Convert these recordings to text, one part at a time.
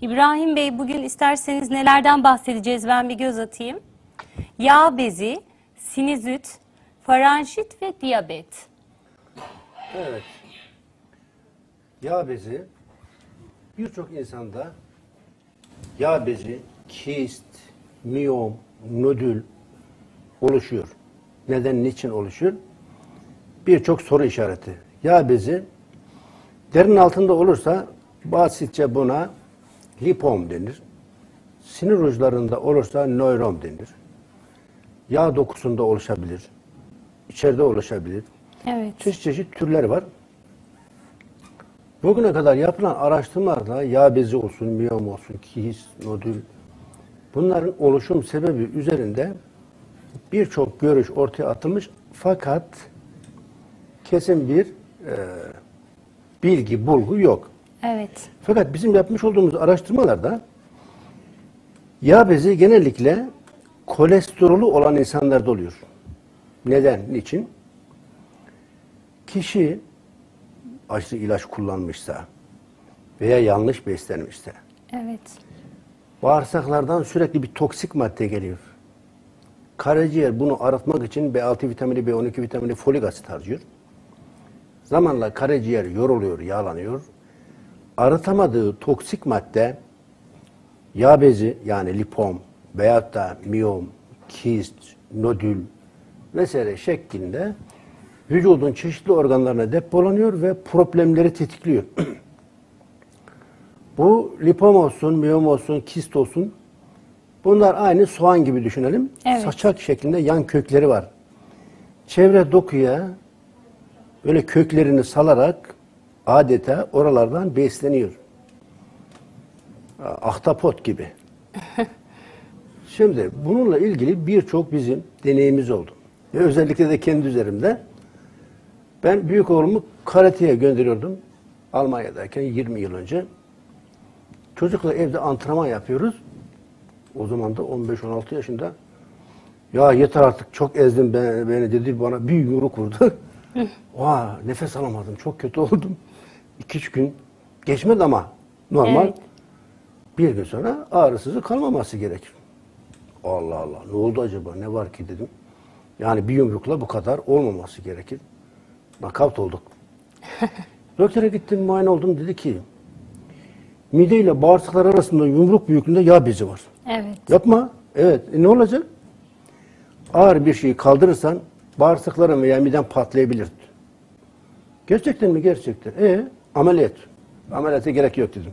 İbrahim Bey bugün isterseniz nelerden bahsedeceğiz ben bir göz atayım. Yağ bezi, sinüzit, faranjit ve diyabet. Evet. Yağ bezi birçok insanda yağ bezi, kist, miyom, nodül oluşuyor. Neden, niçin oluşuyor? Birçok soru işareti. Yağ bezi derin altında olursa basitçe buna lipom denir. Sinir uçlarında olursa nörom denir. Yağ dokusunda oluşabilir. İçeride oluşabilir. Evet. Çeşit çeşit türleri var. Bugüne kadar yapılan araştırmalarda yağ bezi olsun, miyom olsun, kist, nodül bunların oluşum sebebi üzerinde birçok görüş ortaya atılmış fakat kesin bir e, bilgi, bulgu yok. Evet. Fakat bizim yapmış olduğumuz araştırmalarda yağ bezi genellikle kolesterolü olan insanlarda oluyor. Neden? Niçin? Kişi aşırı ilaç kullanmışsa veya yanlış beslenmişse Evet. bağırsaklardan sürekli bir toksik madde geliyor. Karaciğer bunu arıtmak için B6 vitamini, B12 vitamini, folik asit harcıyor. Zamanla karaciğer yoruluyor, yağlanıyor. Arıtamadığı toksik madde yağ bezi yani lipom veyahut da miyom, kist, nodül vesaire şeklinde vücudun çeşitli organlarına depolanıyor ve problemleri tetikliyor. Bu lipom olsun, miyom olsun, kist olsun bunlar aynı soğan gibi düşünelim. Evet. Saçak şeklinde yan kökleri var. Çevre dokuya böyle köklerini salarak adeta oralardan besleniyor. Ahtapot gibi. Şimdi bununla ilgili birçok bizim deneyimiz oldu. Ve özellikle de kendi üzerimde. Ben büyük oğlumu karateye gönderiyordum. Almanya'dayken 20 yıl önce. Çocukla evde antrenman yapıyoruz. O zaman da 15-16 yaşında. Ya yeter artık çok ezdin beni, beni dedi bana bir yumruk vurdu. Vaa nefes alamadım çok kötü oldum. 2-3 gün geçmedi ama normal. Evet. Bir gün sonra ağrısızı kalmaması gerekir. Allah Allah ne oldu acaba ne var ki dedim. Yani bir yumrukla bu kadar olmaması gerekir. Nakavt olduk. Doktora gittim muayene oldum dedi ki mide ile bağırsaklar arasında yumruk büyüklüğünde yağ bezi var. Evet. Yapma. Evet. E ne olacak? Ağır bir şeyi kaldırırsan bağırsakların veya miden patlayabilir. Gerçekten mi? Gerçekten. E ameliyat. Ameliyata gerek yok dedim.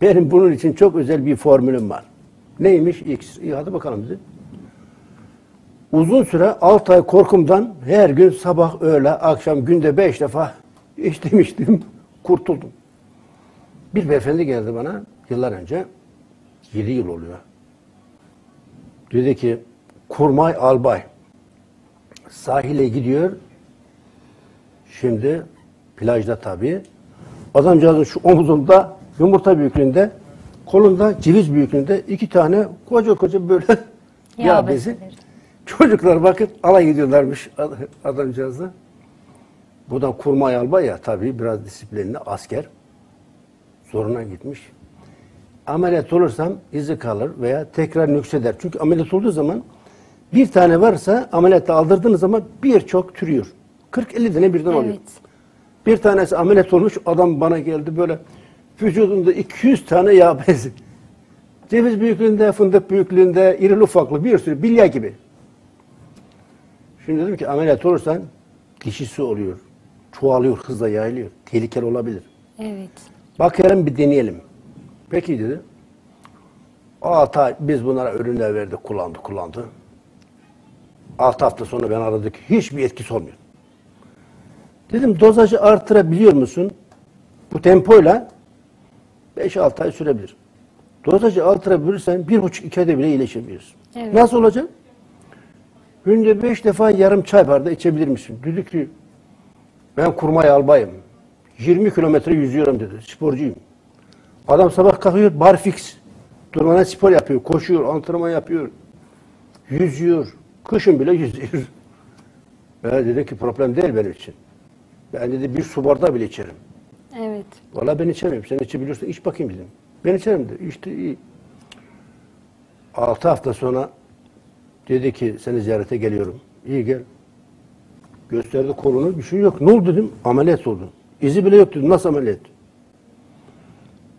Benim bunun için çok özel bir formülüm var. Neymiş? X. İyi hadi bakalım dedi. Uzun süre 6 ay korkumdan her gün sabah, öğle, akşam günde 5 defa içtim içtim. Kurtuldum. Bir beyefendi geldi bana yıllar önce. 7 yıl oluyor. Dedi ki kurmay albay sahile gidiyor. Şimdi plajda tabii. Adamcağızın şu omuzunda yumurta büyüklüğünde kolunda ceviz büyüklüğünde iki tane koca koca böyle Yağ yağ bezi. Çocuklar bakıp alay gidiyorlarmış ad- adamcağızla. Bu da kurmay albay ya tabii biraz disiplinli asker. Zoruna gitmiş. Ameliyat olursam izi kalır veya tekrar nükseder. Çünkü ameliyat olduğu zaman bir tane varsa ameliyatta aldırdığınız zaman birçok türüyor. 40-50 tane birden oluyor. Bir tanesi ameliyat olmuş adam bana geldi böyle vücudunda 200 tane yağ bezi. Ceviz büyüklüğünde, fındık büyüklüğünde, iri ufaklı bir sürü bilya gibi. Şimdi dedim ki ameliyat olursan dişisi oluyor. Çoğalıyor, hızla yayılıyor. Tehlikeli olabilir. Evet. Bakalım bir deneyelim. Peki dedi. Altı biz bunlara ürünler verdik, kullandı, kullandı. Altı hafta sonra ben aradık. Hiçbir etkisi olmuyor. Dedim dozajı artırabiliyor musun? Bu tempoyla 5-6 ay sürebilir. Dozajı artırabilirsen bir buçuk iki ayda bile iyileşebilirsin. Evet. Nasıl olacak? Günde beş defa yarım çay bardağı içebilir misin? Dedik ki ben kurmay albayım. 20 kilometre yüzüyorum dedi. Sporcuyum. Adam sabah kalkıyor barfix. Durmadan spor yapıyor. Koşuyor, antrenman yapıyor. Yüzüyor. Kışın bile yüzüyor. Ben dedim ki problem değil benim için. Ben dedi bir su bardağı bile içerim. Evet. Valla ben içemiyorum. Sen içebiliyorsan iç bakayım dedim. Ben içerim dedi. İşte iyi. Altı hafta sonra dedi ki seni ziyarete geliyorum. İyi gel. Gösterdi kolunu bir şey yok. Ne oldu dedim. Ameliyat oldu. İzi bile yok dedim. Nasıl ameliyat?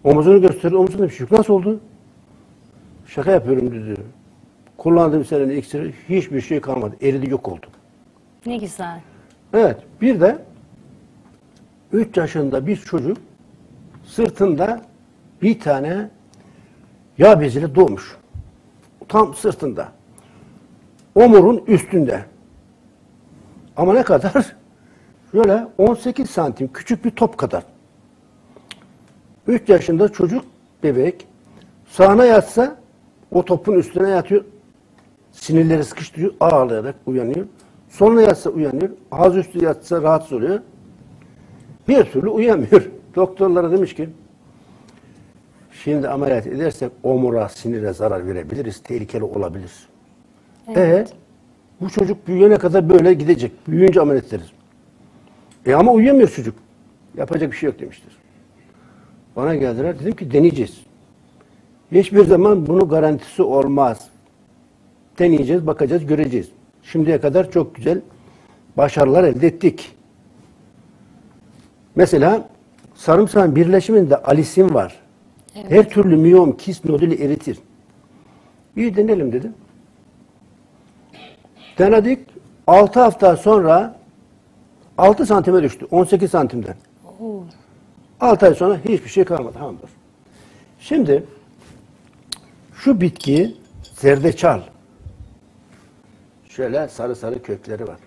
Omuzunu gösterdi. Omuzunda bir şey yok. Nasıl oldu? Şaka yapıyorum dedi. Kullandığım senin iksiri hiçbir şey kalmadı. Eridi yok oldu. Ne güzel. Evet. Bir de 3 yaşında bir çocuk sırtında bir tane yağ beziyle doğmuş. Tam sırtında. Omurun üstünde. Ama ne kadar? Şöyle 18 santim küçük bir top kadar. 3 yaşında çocuk bebek sağına yatsa o topun üstüne yatıyor. Sinirleri sıkıştırıyor, ağlayarak uyanıyor. Soluna yatsa uyanıyor. Ağzı üstü yatsa rahatsız oluyor. Bir türlü uyamıyor. Doktorlara demiş ki şimdi ameliyat edersek omura, sinire zarar verebiliriz. Tehlikeli olabilir. Evet. E bu çocuk büyüyene kadar böyle gidecek. Büyüyünce ameliyat ederiz. E ama uyuyamıyor çocuk. Yapacak bir şey yok demiştir. Bana geldiler. Dedim ki deneyeceğiz. Hiçbir zaman bunun garantisi olmaz. Deneyeceğiz, bakacağız, göreceğiz. Şimdiye kadar çok güzel başarılar elde ettik. Mesela sarımsağın birleşiminde alisin var. Her türlü miyom, kist nodülü eritir. İyi deneyelim dedim. Denedik. 6 hafta sonra 6 santime düştü. 18 santimden. Oo. 6 ay sonra hiçbir şey kalmadı. Hamdur. Şimdi şu bitki zerdeçal. Şöyle sarı sarı kökleri var.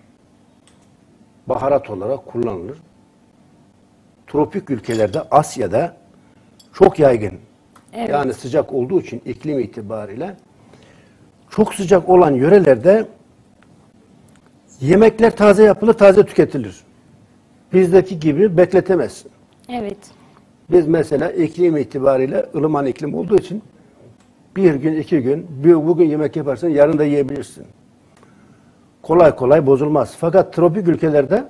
Baharat olarak kullanılır. Tropik ülkelerde Asya'da çok yaygın. Evet. Yani sıcak olduğu için iklim itibariyle çok sıcak olan yörelerde yemekler taze yapılır, taze tüketilir. Bizdeki gibi bekletemezsin. Evet. Biz mesela iklim itibariyle ılıman iklim olduğu için bir gün, iki gün, bugün yemek yaparsan yarın da yiyebilirsin. Kolay kolay bozulmaz. Fakat tropik ülkelerde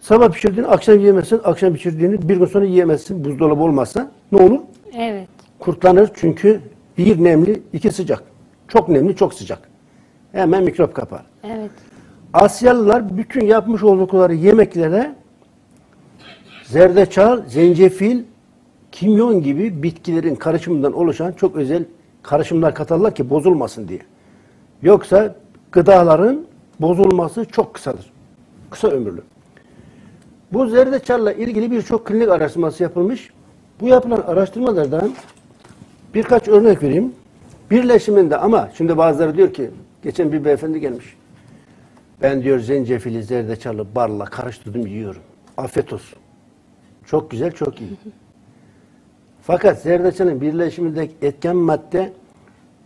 sabah pişirdiğini akşam yiyemezsin, akşam pişirdiğini bir gün sonra yiyemezsin. Buzdolabı olmazsa ne olur? Evet. Kurtlanır çünkü bir nemli, iki sıcak. Çok nemli, çok sıcak. Hemen mikrop kapar. Evet. Asyalılar bütün yapmış oldukları yemeklere zerdeçal, zencefil, kimyon gibi bitkilerin karışımından oluşan çok özel karışımlar katarlar ki bozulmasın diye. Yoksa gıdaların bozulması çok kısadır. Kısa ömürlü. Bu zerdeçalla ilgili birçok klinik araştırması yapılmış. Bu yapılan araştırmalardan birkaç örnek vereyim. Birleşiminde ama şimdi bazıları diyor ki geçen bir beyefendi gelmiş. Ben diyor zencefili, zerdeçalı, barla karıştırdım yiyorum. Afiyet olsun. Çok güzel, çok iyi. Fakat zerdeçalın birleşimindeki etken madde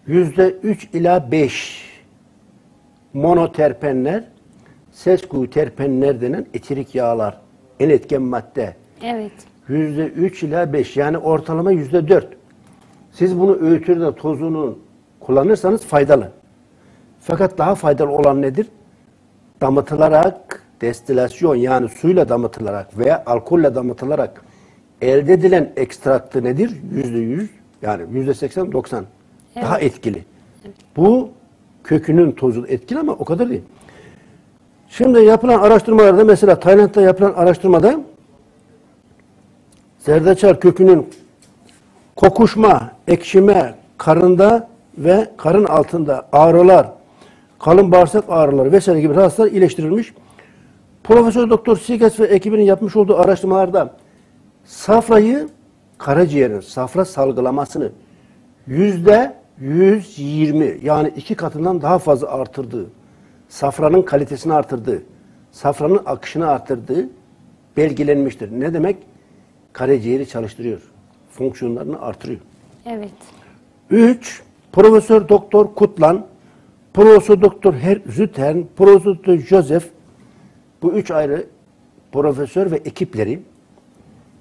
yüzde üç ila beş monoterpenler, sesku terpenler denen etirik yağlar. En etken madde. Evet. Yüzde üç ila beş yani ortalama yüzde dört. Siz bunu öğütürde tozunu kullanırsanız faydalı. Fakat daha faydalı olan nedir? Damıtılarak, destilasyon yani suyla damıtılarak veya alkolle damıtılarak elde edilen ekstraktı nedir? Yüzde yüz yani yüzde seksen doksan daha etkili. Bu kökünün tozu etkili ama o kadar değil. Şimdi yapılan araştırmalarda mesela Tayland'da yapılan araştırmada zerdeçal kökünün kokuşma, ekşime, karında ve karın altında ağrılar, kalın bağırsak ağrıları vesaire gibi rahatsızlıklar iyileştirilmiş. Profesör Doktor Siges ve ekibinin yapmış olduğu araştırmalarda safrayı, karaciğerin safra salgılamasını yüzde 120 yani iki katından daha fazla artırdığı, safranın kalitesini artırdığı, safranın akışını artırdığı belgelenmiştir. Ne demek? Karaciğeri çalıştırıyor. Fonksiyonlarını artırıyor. Evet. 3. Profesör Doktor Kutlan, Profesör Doktor Her Zütern, Profesör Doktor Joseph bu üç ayrı profesör ve ekipleri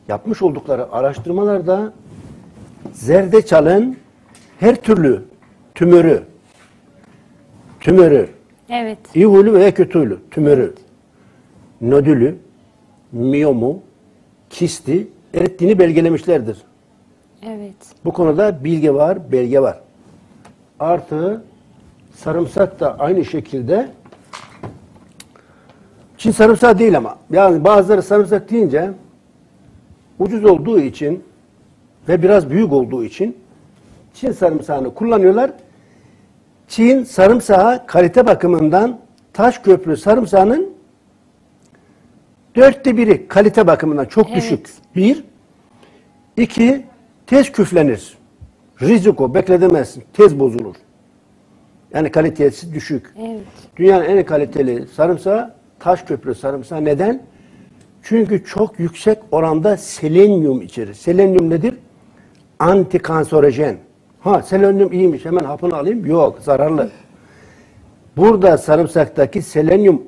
yapmış oldukları araştırmalarda zerdeçalın her türlü tümörü, tümörü, Evet. iyi huylu veya kötü huylu tümörü, nodülü, miyomu, kisti erittiğini belgelemişlerdir. Evet. Bu konuda bilgi var, belge var. Artı sarımsak da aynı şekilde Çin sarımsağı değil ama. Yani bazıları sarımsak deyince ucuz olduğu için ve biraz büyük olduğu için Çin sarımsağını kullanıyorlar. Çin sarımsağı kalite bakımından taş köprü sarımsağının dörtte biri kalite bakımından çok Evet. düşük. Bir. İki, tez küflenir. Riziko bekledemezsin. Tez bozulur. Yani kalitesi düşük. Evet. Dünyanın en kaliteli sarımsağı taş köprü sarımsağı. Neden? Çünkü çok yüksek oranda selenyum içerir. Selenyum nedir? Antikanserojen. Ha selenyum iyiymiş hemen hapını alayım. Yok zararlı. Burada sarımsaktaki selenyum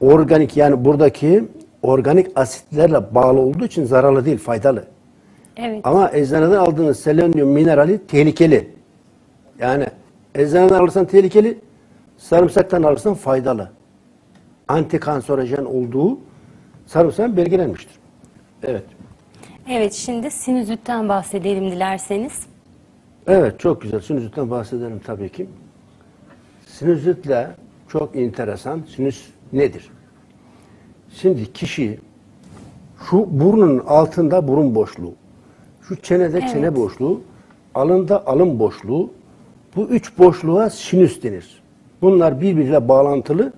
organik yani buradaki organik asitlerle bağlı olduğu için zararlı değil faydalı. Evet. Ama eczaneden aldığınız selenyum minerali tehlikeli. Yani eczaneden alırsan tehlikeli, sarımsaktan alırsan faydalı. Antikanserojen olduğu sarımsağın belgelenmiştir. Evet. Evet şimdi sinüzitten bahsedelim dilerseniz. Evet çok güzel. Sinüzitten bahsedelim tabii ki. Sinüzitle çok enteresan. Sinüs nedir? Şimdi kişi şu burnun altında burun boşluğu, şu çenede Evet. çene boşluğu, alında alın boşluğu, bu üç boşluğa sinüs denir. Bunlar birbiriyle bağlantılı.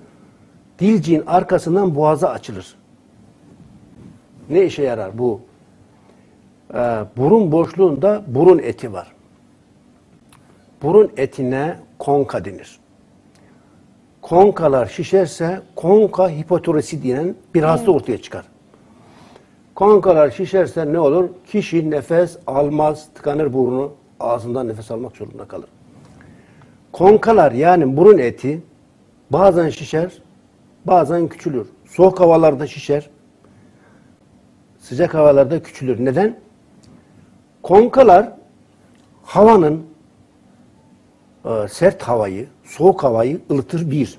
Dilciğin arkasından boğaza açılır. Ne işe yarar bu? Ee, burun boşluğunda burun eti var. Burun etine konka denir. Konkalar şişerse konka hipotoresi denen bir hasta ortaya çıkar. Konkalar şişerse ne olur? Kişi nefes almaz, tıkanır burnu, ağzından nefes almak zorunda kalır. Konkalar yani burun eti bazen şişer, bazen küçülür. Soğuk havalarda şişer, sıcak havalarda küçülür. Neden? Konkalar havanın e, sert havayı, soğuk havayı ılıtır bir.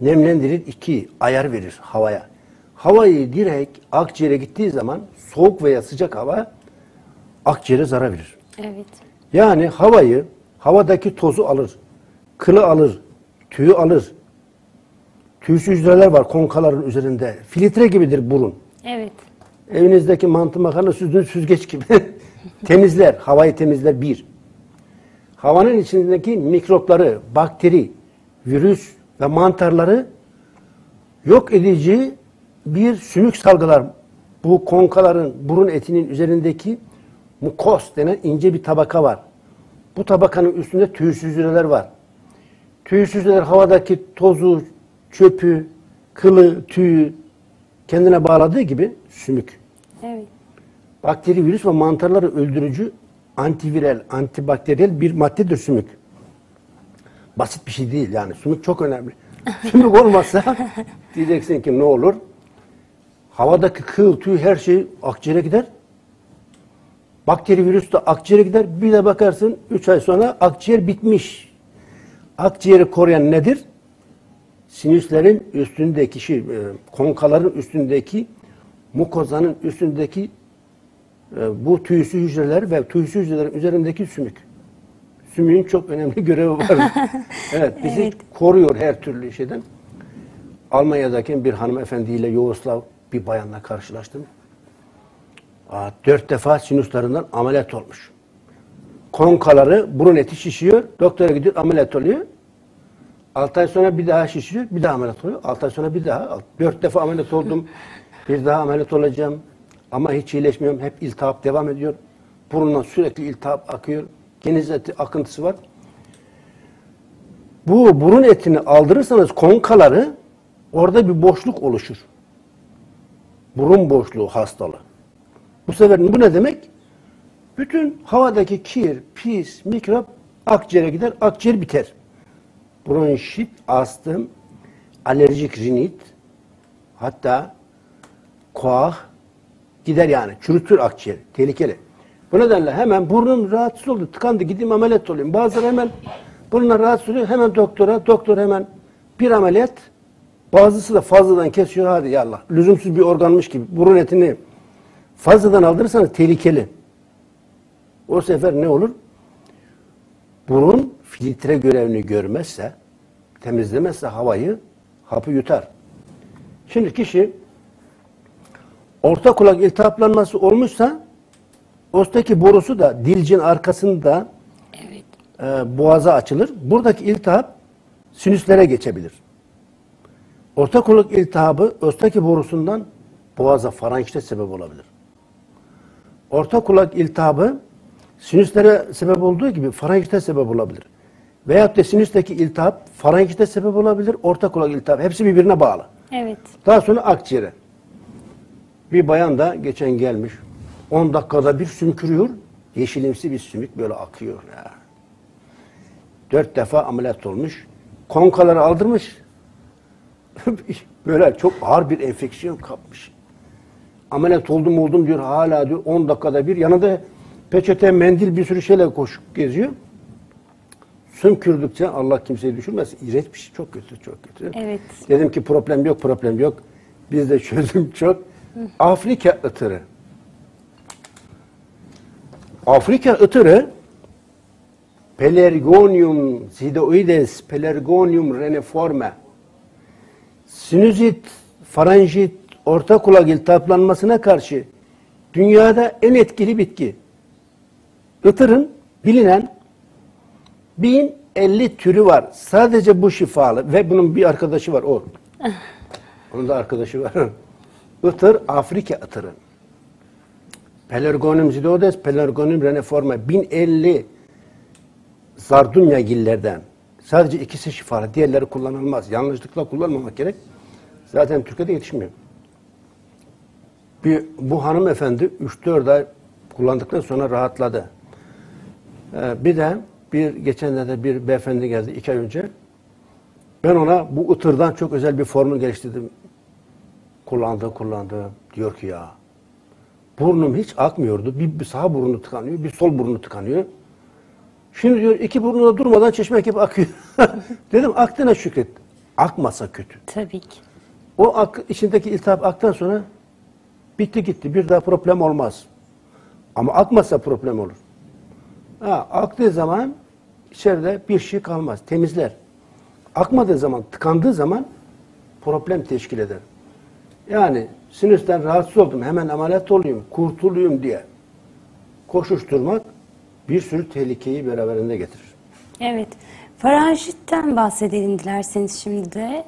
Nemlendirir iki, ayar verir havaya. Havayı direkt akciğere gittiği zaman soğuk veya sıcak hava akciğere zarar verir. Evet. Yani havayı, havadaki tozu alır, kılı alır, tüyü alır. Tüysüz hücreler var konkaların üzerinde. Filtre gibidir burun. Evet. Evinizdeki mantı makarna süzdüğünüz süzgeç gibi temizler, havayı temizler bir. Havanın içindeki mikropları, bakteri, virüs ve mantarları yok edici bir sümük salgılar. Bu konkaların, burun etinin üzerindeki mukos denen ince bir tabaka var. Bu tabakanın üstünde tüysüz hücreler var. Tüysüz hücreler havadaki tozu, çöpü, kılı, tüyü kendine bağladığı gibi sümük. Evet. Bakteri, virüs ve mantarları öldürücü antiviral, antibakteriyel bir maddedir sümük. Basit bir şey değil yani. Sümük çok önemli. Sümük olmazsa diyeceksin ki ne olur? Havadaki kıl, tüy her şey akciğere gider. Bakteri, virüs de akciğere gider. Bir de bakarsın 3 ay sonra akciğer bitmiş. Akciğeri koruyan nedir? Sinüslerin üstündeki şey, e, konkaların üstündeki mukozanın üstündeki bu tüysü hücreler ve tüysü hücrelerin üzerindeki sümük. Sümüğün çok önemli görevi var. evet, bizi Evet. koruyor her türlü şeyden. Almanya'daki bir hanımefendiyle Yugoslav bir bayanla karşılaştım. Aa, dört defa sinüslerinden ameliyat olmuş. Konkaları, burun eti şişiyor. Doktora gidiyor, ameliyat oluyor. 6 ay sonra bir daha şişiyor, bir daha ameliyat oluyor. 6 ay sonra bir daha. Dört defa ameliyat oldum. Bir daha ameliyat olacağım. Ama hiç iyileşmiyorum. Hep iltihap devam ediyor. Burundan sürekli iltihap akıyor. Geniz eti akıntısı var. Bu burun etini aldırırsanız konkaları orada bir boşluk oluşur. Burun boşluğu hastalığı. Bu sefer bu ne demek? Bütün havadaki kir, pis, mikrop akciğere gider, akciğer biter. Bronşit, astım, alerjik rinit, hatta koah gider yani. Çürütür akciğeri. Tehlikeli. Bu nedenle hemen burnum rahatsız oldu. Tıkandı. Gideyim ameliyat olayım. Bazıları hemen burnuna rahatsız oluyor. Hemen doktora. Doktor hemen bir ameliyat. Bazısı da fazladan kesiyor. Hadi ya Allah. Lüzumsuz bir organmış gibi. Burun etini fazladan aldırırsanız tehlikeli. O sefer ne olur? Burun filtre görevini görmezse, temizlemezse havayı, hapı yutar. Şimdi kişi orta kulak iltihaplanması olmuşsa ostaki borusu da dilcin arkasında Evet. e, boğaza açılır. Buradaki iltihap sinüslere geçebilir. Orta kulak iltihabı ostaki borusundan boğaza, faranjite sebep olabilir. Orta kulak iltihabı sinüslere sebep olduğu gibi faranjite sebep olabilir. Veyahut da sinüsteki iltihap faranjite sebep olabilir, orta kulak iltihabı. Hepsi birbirine bağlı. Evet. Daha sonra akciğere. Bir bayan da geçen gelmiş. 10 dakikada bir sümkürüyor. Yeşilimsi bir sümük böyle akıyor. Ya. Dört defa ameliyat olmuş. Konkaları aldırmış. böyle çok ağır bir enfeksiyon kapmış. Ameliyat oldum oldum diyor. Hala diyor 10 dakikada bir. Yanında peçete, mendil bir sürü şeyle koşup geziyor. Sümkürdükçe Allah kimseyi düşürmez. İğrenç bir şey. Çok kötü, çok kötü. Evet. Dedim ki problem yok, problem yok. Bizde çözüm çok. Afrika ıtırı. Afrika ıtırı Pelargonium sidoides, Pelargonium reniforme. Sinüzit, faranjit, orta kulak iltihaplanmasına karşı dünyada en etkili bitki. Itırın bilinen 1050 türü var. Sadece bu şifalı ve bunun bir arkadaşı var o. Onun da arkadaşı var. Itır Afrika ıtırı. Pelargonium zidodes, Pelargonium reniforme 1050 zardunya gillerden. Sadece ikisi şifalı. Diğerleri kullanılmaz. Yanlışlıkla kullanmamak gerek. Zaten Türkiye'de yetişmiyor. Bir, bu hanımefendi 3-4 ay kullandıktan sonra rahatladı. Ee, bir de bir geçenlerde bir beyefendi geldi iki ay önce. Ben ona bu ıtırdan çok özel bir formül geliştirdim. Kullandı, kullandı. Diyor ki ya burnum hiç akmıyordu. Bir, bir sağ burnu tıkanıyor, bir sol burnu tıkanıyor. Şimdi diyor iki burnu da durmadan çeşme gibi akıyor. Dedim aktığına şükret. Akmasa kötü. Tabii ki. O ak, içindeki iltihap aktan sonra bitti gitti. Bir daha problem olmaz. Ama akmazsa problem olur. Ha, aktığı zaman içeride bir şey kalmaz. Temizler. Akmadığı zaman, tıkandığı zaman problem teşkil eder. Yani sinüsten rahatsız oldum, hemen ameliyat olayım, kurtulayım diye koşuşturmak bir sürü tehlikeyi beraberinde getirir. Evet. Faranjitten bahsedelim dilerseniz şimdi de.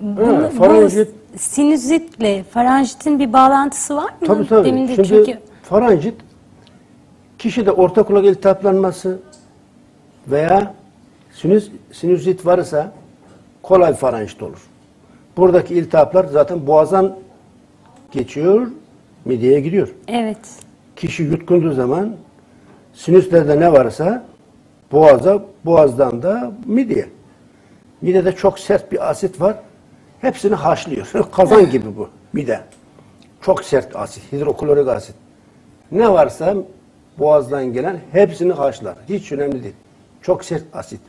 Bunu, Evet, faranjit- Bu sinüzitle faranjitin bir bağlantısı var mı? Tabii tabii. Demin de Şimdi çünkü faranjit kişide orta kulak iltihaplanması veya sinüs, sinüzit varsa kolay faranjit olur. Buradaki iltihaplar zaten boğazdan geçiyor, mideye gidiyor. evet. Kişi yutkunduğu zaman sinüslerde ne varsa boğaza, boğazdan da mideye. Midede çok sert bir asit var. Hepsini haşlıyor. Kazan gibi bu mide. Çok sert asit, hidroklorik asit. Ne varsa boğazdan gelen hepsini haşlar. Hiç önemli değil. Çok sert asit.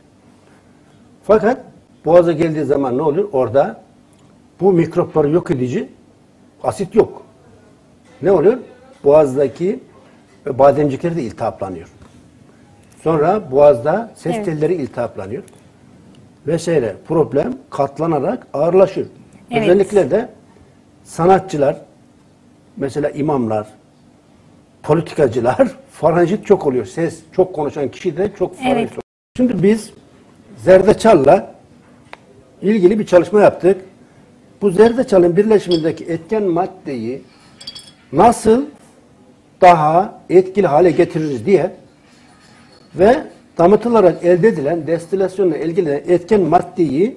Fakat boğaza geldiği zaman ne oluyor? Orada bu mikropları yok edici asit yok. Ne oluyor? Boğazdaki e, bademcikleri de iltihaplanıyor. Sonra boğazda ses Evet. telleri iltihaplanıyor. Vesaire. Problem katlanarak ağırlaşır. Evet. Özellikle de sanatçılar, mesela imamlar, politikacılar faranjit çok oluyor. Ses çok konuşan kişi de çok faranjit Evet. oluyor. Şimdi biz zerdeçalla ilgili bir çalışma yaptık. Bu zerdeçalın birleşimindeki etken maddeyi nasıl daha etkili hale getiririz diye ve damıtılarak elde edilen destilasyonla ilgili etken maddeyi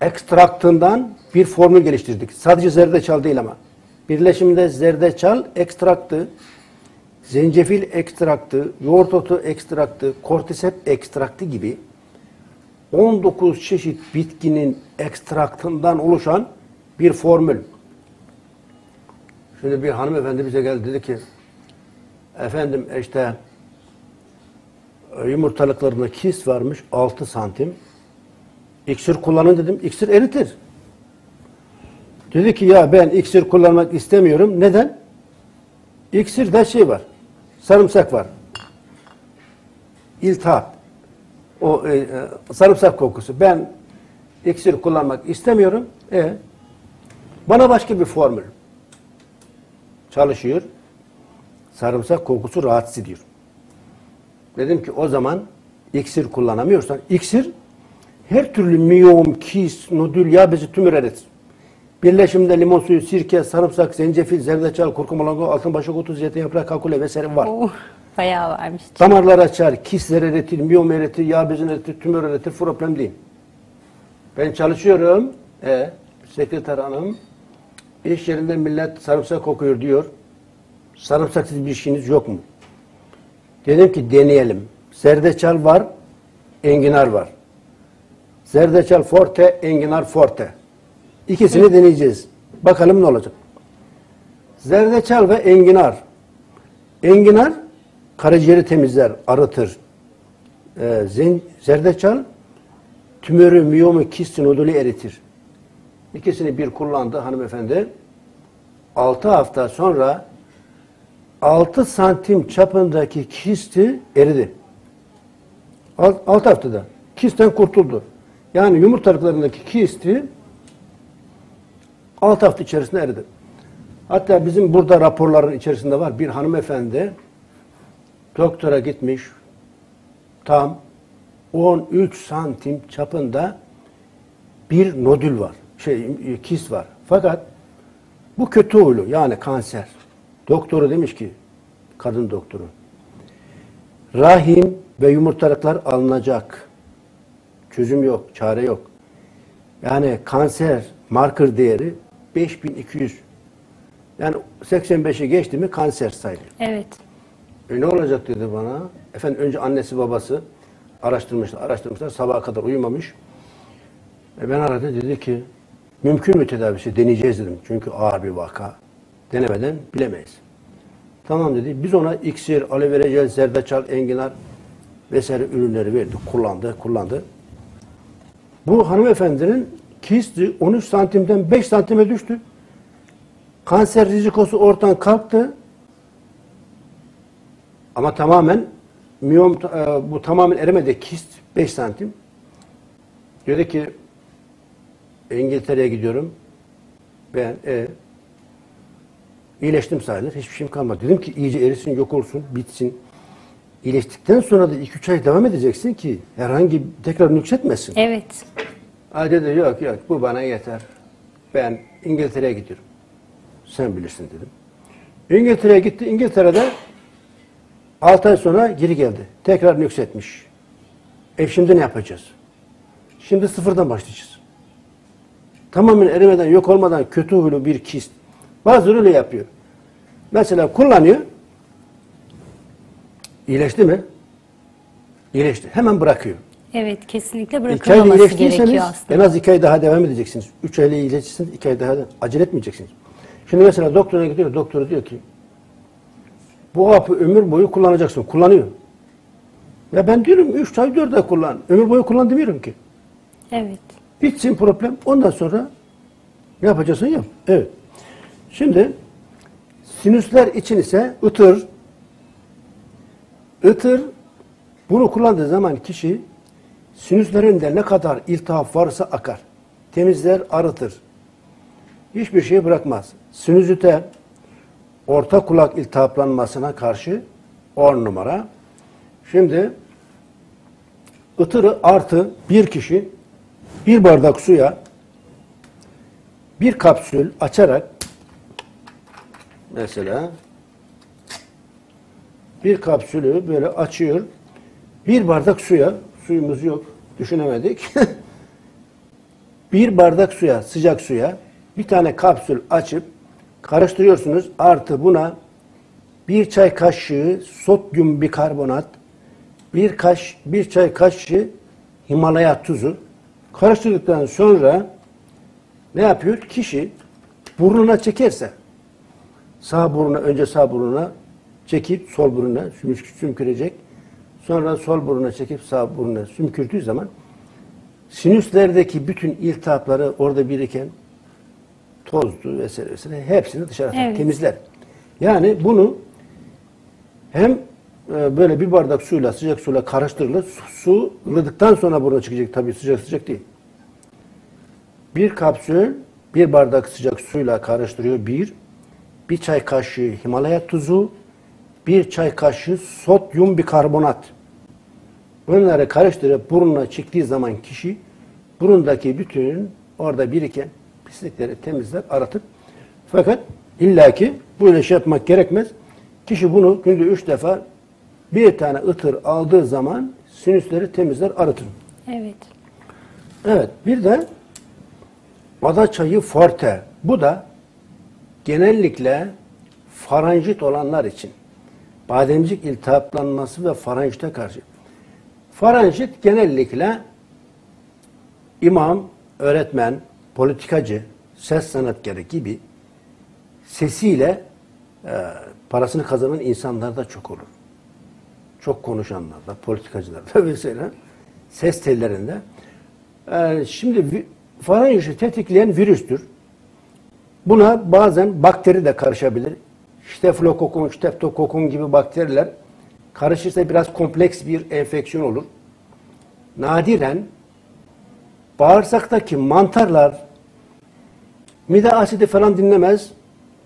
ekstraktından bir formül geliştirdik. Sadece zerdeçal değil ama. Birleşimde zerdeçal ekstraktı, zencefil ekstraktı, yoğurt otu ekstraktı, kortisep ekstraktı gibi 19 çeşit bitkinin ekstraktından oluşan bir formül. Şimdi bir hanımefendi bize geldi dedi ki efendim işte yumurtalıklarında kist varmış 6 santim. İksir kullanın dedim. İksir eritir. Dedi ki ya ben iksir kullanmak istemiyorum. Neden? İksirde şey var. sarımsak var. İltihap. O e, e, sarımsak kokusu. Ben iksir kullanmak istemiyorum. E, bana başka bir formül çalışıyor. Sarımsak kokusu rahatsız ediyor. Dedim ki o zaman iksir kullanamıyorsan iksir her türlü miyom, kis, nodül, yağ bezi tümör eritir. Birleşimde limon suyu, sirke, sarımsak, zencefil, zerdeçal, kurkumalango, altınbaşak otu, zeytin yaprağı, kakule vesaire var. Oh, bayağı varmış. Damarlar açar, kisler eritir, miyom eritir, yağ bezini eritir, tümör eritir, problem değil. Ben çalışıyorum. E, sekreter hanım iş yerinde millet sarımsak kokuyor diyor. Sarımsaksız bir işiniz yok mu? Dedim ki deneyelim. Zerdeçal var, enginar var. Zerdeçal forte, enginar forte. İkisini deneyeceğiz. Bakalım ne olacak. Zerdeçal ve enginar. Enginar karaciğeri temizler, arıtır. Zen, zerdeçal tümörü, miyomu, kisti, nodülü eritir. İkisini bir kullandı hanımefendi. 6 hafta sonra 6 santim çapındaki kisti eridi. 6 haftada. Kistten kurtuldu. Yani yumurtalıklarındaki kisti 6 hafta içerisinde eridi. Hatta bizim burada raporların içerisinde var. Bir hanımefendi doktora gitmiş. Tam 13 santim çapında bir nodül var. Şey, kist var. Fakat bu kötü huylu yani kanser. Doktoru demiş ki kadın doktoru rahim ve yumurtalıklar alınacak. Çözüm yok, çare yok. Yani kanser marker değeri 5200. Yani 85'i geçti mi kanser sayılıyor. Evet. E ne olacak dedi bana. Efendim önce annesi babası araştırmışlar, araştırmışlar. Sabaha kadar uyumamış. E ben aradı dedi ki mümkün mü tedavisi deneyeceğiz dedim. Çünkü ağır bir vaka. Denemeden bilemeyiz. Tamam dedi. Biz ona iksir, aloe vera jel, zerdeçal, enginar vesaire ürünleri verdik. Kullandı, kullandı. Bu hanımefendinin kisti 13 santimden 5 santime düştü. Kanser rizikosu ortadan kalktı. Ama tamamen miyom e, bu tamamen eremedi kist 5 santim. Dedi ki İngiltere'ye gidiyorum. Ben e, iyileştim sayılır. Hiçbir şeyim kalmadı. Dedim ki iyice erisin, yok olsun, bitsin. İyileştikten sonra da 2-3 ay devam edeceksin ki herhangi tekrar nüksetmesin. Evet. Ha dedi yok yok bu bana yeter. Ben İngiltere'ye gidiyorum. Sen bilirsin dedim. İngiltere'ye gitti. İngiltere'de 6 ay sonra geri geldi. Tekrar nüksetmiş. E şimdi ne yapacağız? Şimdi sıfırdan başlayacağız. Tamamen erimeden, yok olmadan kötü huylu bir kist. Bazıları öyle yapıyor. Mesela kullanıyor. İyileşti mi? İyileşti. Hemen bırakıyor. Evet kesinlikle bırakılmaması gerekiyor aslında. en az iki ay daha devam edeceksiniz. Üç ayda iyileştiyseniz iki ay daha da acele etmeyeceksiniz. Şimdi mesela doktora gidiyor. Doktor diyor ki bu hapı ömür boyu kullanacaksın. Kullanıyor. Ya ben diyorum üç ay dört ay kullan. Ömür boyu kullan demiyorum ki. Evet. Bitsin problem. Ondan sonra ne yapacaksın yap. Evet. Şimdi sinüsler için ise ıtır ıtır bunu kullandığı zaman kişi sinüslerinde ne kadar iltihap varsa akar. Temizler, arıtır. Hiçbir şey bırakmaz. Sinüzite orta kulak iltihaplanmasına karşı 10 numara. Şimdi ıtırı artı bir kişi bir bardak suya bir kapsül açarak mesela bir kapsülü böyle açıyor. Bir bardak suya, suyumuz yok, düşünemedik. bir bardak suya, sıcak suya bir tane kapsül açıp karıştırıyorsunuz. Artı buna bir çay kaşığı sodyum bikarbonat, bir kaş, bir çay kaşığı Himalaya tuzu karıştırdıktan sonra ne yapıyor? Kişi burnuna çekerse sağ burnuna önce sağ burnuna çekip sol burnuna sümkürecek. Sonra sol burnuna çekip sağ burnuna sümkürdüğü zaman sinüslerdeki bütün iltihapları orada biriken tozdu vesaire vesaire hepsini dışarı atar, Evet. temizler. Yani bunu Hem e, böyle bir bardak suyla sıcak suyla karıştırılır. Su, ılıdıktan sonra burada çıkacak tabii sıcak sıcak değil. Bir kapsül bir bardak sıcak suyla karıştırıyor. Bir, bir çay kaşığı Himalaya tuzu, bir çay kaşığı sodyum bikarbonat. Bunları karıştırıp burnuna çıktığı zaman kişi burundaki bütün orada biriken pislikleri temizler, aratır. Fakat illaki böyle şey yapmak gerekmez. Kişi bunu günde üç defa bir tane ıtır aldığı zaman sinüsleri temizler, aratır. Evet. Evet, bir de ada çayı forte. Bu da genellikle faranjit olanlar için. Bademcik iltihaplanması ve faranjite karşı. Faranjit genellikle imam, öğretmen, politikacı, ses sanatkarı gibi sesiyle e, parasını kazanan insanlarda çok olur. Çok konuşanlarda, politikacılarda vesaire ses tellerinde. E, şimdi faranjiti tetikleyen virüstür. Buna bazen bakteri de karışabilir. Stafilokokun, streptokokun gibi bakteriler karışırsa biraz kompleks bir enfeksiyon olur. Nadiren bağırsaktaki mantarlar mide asidi falan dinlemez.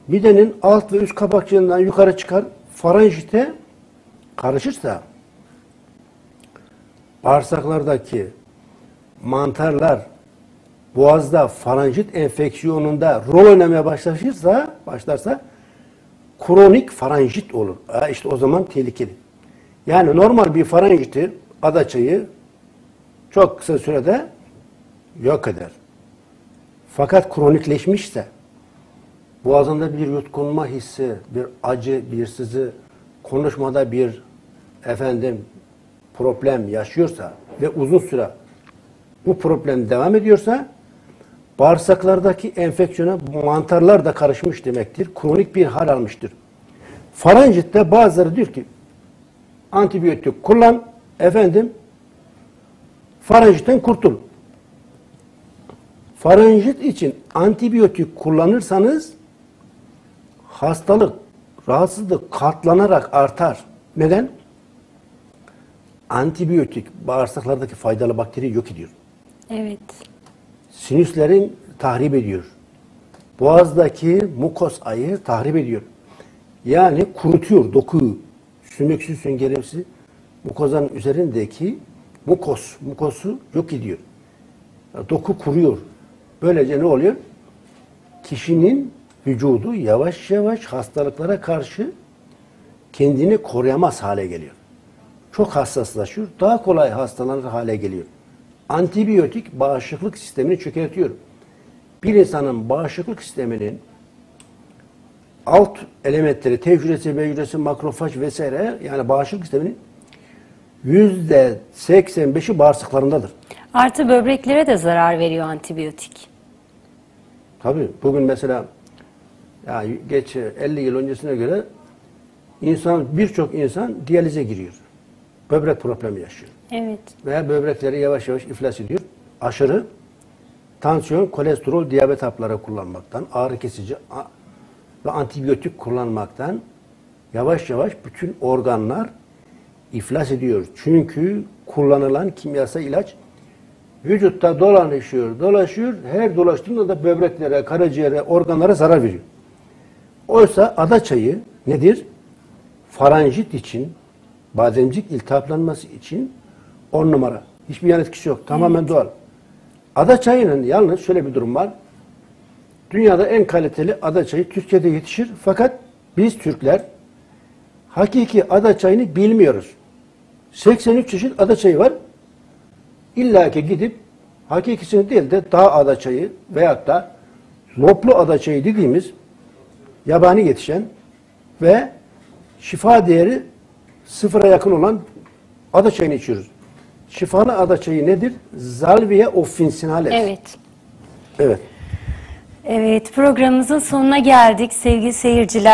Midenin alt ve üst kapakçığından yukarı çıkar. Faranjite karışırsa bağırsaklardaki mantarlar boğazda faranjit enfeksiyonunda rol oynamaya başlarsa, başlarsa kronik faranjit olur. Ha, işte o zaman tehlikeli. Yani normal bir faranjiti adaçayı çok kısa sürede yok eder. Fakat kronikleşmişse boğazında bir yutkunma hissi, bir acı, bir sızı, konuşmada bir efendim problem yaşıyorsa ve uzun süre bu problem devam ediyorsa bağırsaklardaki enfeksiyona mantarlar da karışmış demektir. Kronik bir hal almıştır. Faranjitte bazıları diyor ki antibiyotik kullan efendim faranjitten kurtul. Faranjit için antibiyotik kullanırsanız hastalık, rahatsızlık katlanarak artar. Neden? Antibiyotik bağırsaklardaki faydalı bakteriyi yok ediyor. Evet. Sinüslerin tahrip ediyor. Boğazdaki mukos ayı tahrip ediyor. Yani kurutuyor dokuyu. Sümüksüz süngerimsi mukozanın üzerindeki mukos, mukosu yok ediyor. Doku kuruyor. Böylece ne oluyor? Kişinin vücudu yavaş yavaş hastalıklara karşı kendini koruyamaz hale geliyor. Çok hassaslaşıyor. Daha kolay hastalanır hale geliyor. Antibiyotik bağışıklık sistemini çökertiyor. Bir insanın bağışıklık sisteminin alt elementleri, T hücresi, B hücresi, makrofaj vesaire yani bağışıklık sisteminin yüzde 85'i bağırsaklarındadır. Artı böbreklere de zarar veriyor antibiyotik. Tabii bugün mesela ya geç 50 yıl öncesine göre insan birçok insan diyalize giriyor. Böbrek problemi yaşıyor. Evet. Veya böbrekleri yavaş yavaş iflas ediyor. Aşırı tansiyon, kolesterol, diyabet hapları kullanmaktan, ağrı kesici ve antibiyotik kullanmaktan yavaş yavaş bütün organlar iflas ediyor. Çünkü kullanılan kimyasal ilaç vücutta dolanışıyor, dolaşıyor. Her dolaştığında da böbreklere, karaciğere, organlara zarar veriyor. Oysa ada çayı nedir? Faranjit için, bademcik iltihaplanması için on numara. Hiçbir yan etkisi yok. Tamamen doğal. Ada çayının yalnız şöyle bir durum var. Dünyada en kaliteli ada çayı Türkiye'de yetişir. Fakat biz Türkler hakiki ada çayını bilmiyoruz. 83 çeşit ada çayı var. İlla ki gidip hakikisini değil de dağ ada çayı veyahut da loplu ada çayı dediğimiz yabani yetişen ve şifa değeri sıfıra yakın olan ada çayını içiyoruz. Şifalı ada çayı nedir? Zalvia officinales. Evet. Evet. Evet programımızın sonuna geldik sevgili seyirciler.